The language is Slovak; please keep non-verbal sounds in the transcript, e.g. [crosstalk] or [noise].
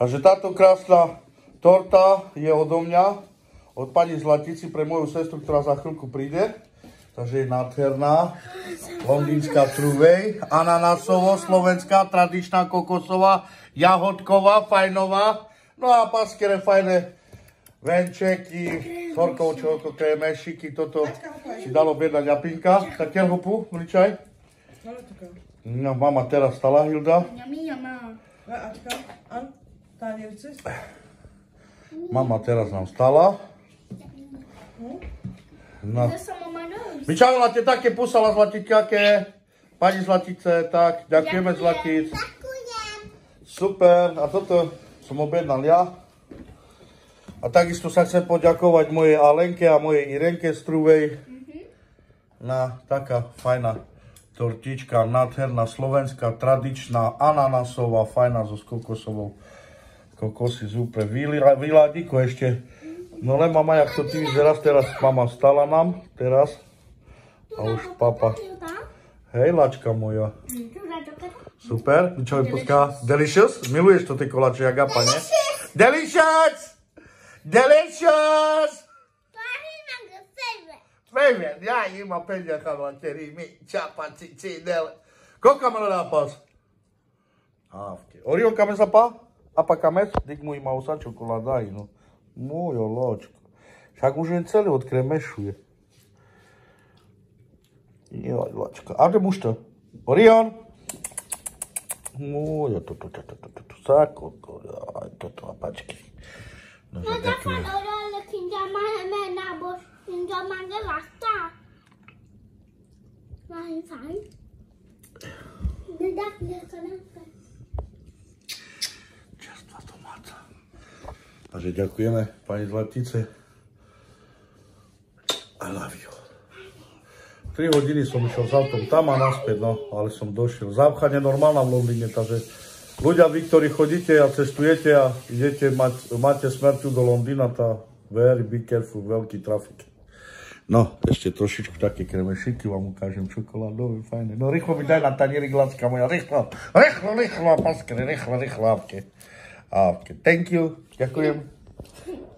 Takže táto krásna torta je odo mňa, od pani Zlatici pre moju sestru, ktorá za chvíľku príde. Takže je nádherná. Londýnska truvej, ananásovo, slovenská, tradičná kokosová, jahodková, fajnová. No a paskere fajné venčeky, sorkovčovko, kremešiky, toto si dalo biedna ňapinka. Tak hopu, mličaj. No, mama teraz stala, Hilda. Yummy, yummy. Mama teraz nám stala. No. Čau, Zlate, také pusala Zlatiťaké. Pani Zlatice, tak, ďakujeme Zlatic. Super, a toto som objednal ja. A takisto sa chcem poďakovať mojej Alenke a mojej Irenke Struvej na taká fajná tortička, nádherná slovenská, tradičná, ananasová, fajná so kokosovou. Kokosy z úplne ešte. No len mama, jak to ty vyzeráš, teraz mama stala nám, teraz. A už papa. Hej, lačka moja. Super, čo mi puská? Delicious? Miluješ to ty koláče, jak apa, ne? Delicious! Delicious! Favorite, ja ima penjaka lateri mi čapa cicinel. Koliko me napas? Avke. Orion kame sa pa? Apa kame? Dik mu ima usa čokolada i no. Mojo ločko. Však už jen celý odkremešuje. Joj, ločka. A to mušto? Orion? Mojo, to, to, to, to, to, to, to, sako, to, aj, toto, a pačky. No, že ďakujem. Čerstvá Takže ďakujeme pani Zlatice. I love you. 3 hodiny som išiel s autom tam a naspäť, no, ale som došiel. Zápcha nenormálna v Londýne, takže ľudia, vy, ktorí chodíte a cestujete a idete, mať, máte smer tu do Londýna, tá very be careful, veľký trafik. No, ešte trošičku také kremešiky vám ukážem, čokoládové, fajné. No, rýchlo mi daj na tanieri glacka moja, rýchlo, rýchlo, rýchlo, paskere, rýchlo, rýchlo, ávke. Ah, Ávke, thank you, ďakujem. [laughs]